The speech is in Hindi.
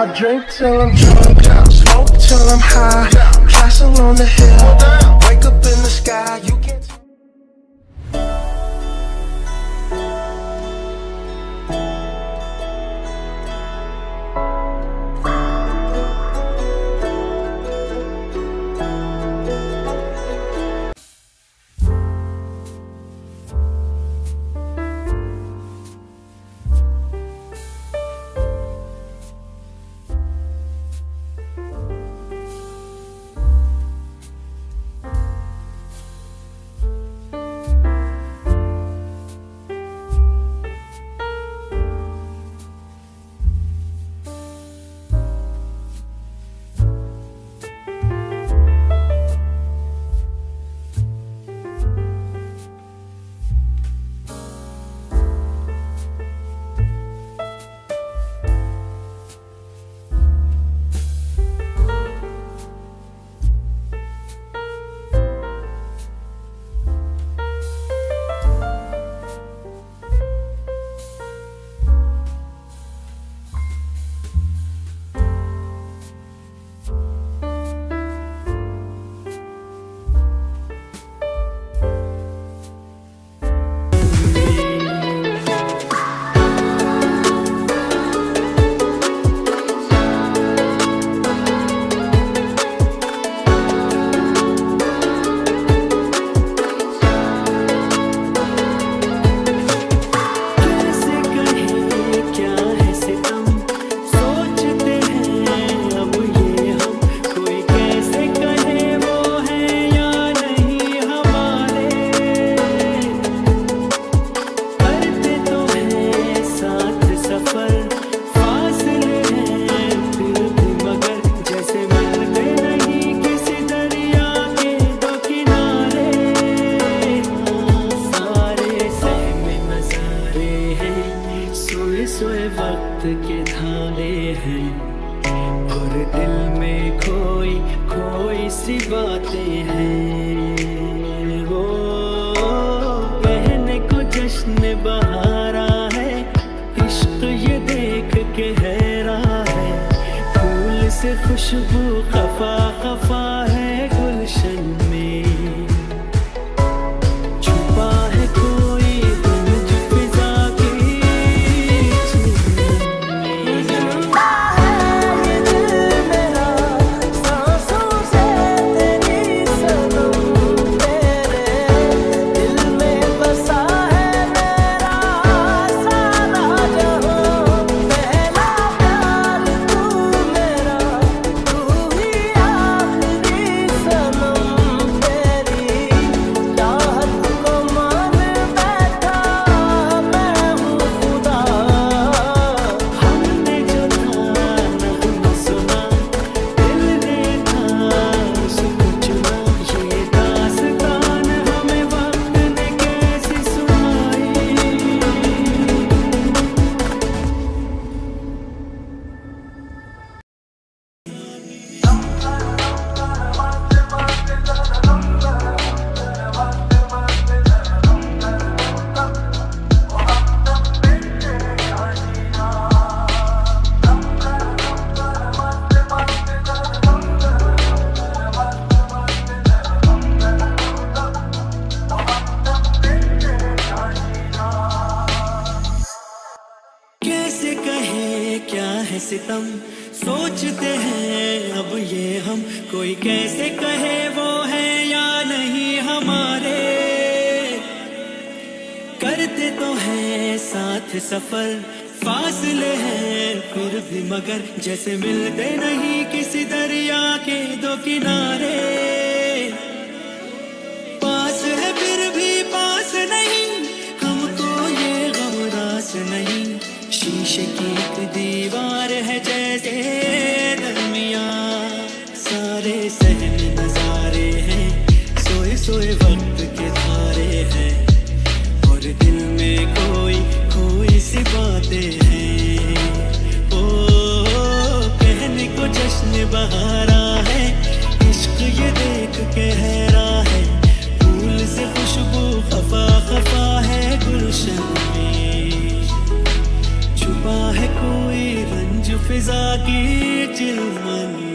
I drink till I'm drunk, smoke till I'm high. Castle on the hill, wake up in the sky. You can't. सोए वक्त के धारे हैं। और दिल में खोई खोई सी बातें हैं। वो कहने को जश्न बहारा है, इश्क ये देख के हैरान है। फूल से खुशबू खफा खफा कैसे कहे, क्या है सितम? सोचते हैं, अब ये हम। कोई कैसे कहे, वो है या नहीं हमारे? करते तो हैं, साथ सफ़र फासले हैं, फिर भी मगर जैसे मिलते नहीं किसी दरिया के दो किनारे। की एक दीवार है जैसे दरमिया सारे सहन नजारे हैं, सोए सोए वक्त के धारे हैं। और दिल में कोई कोई सी बातें हैं। ओ, कहने को जश्न बहारा है, इश्क ये देख के हैरा है। फूल से खुशबू फिजा की चिलमन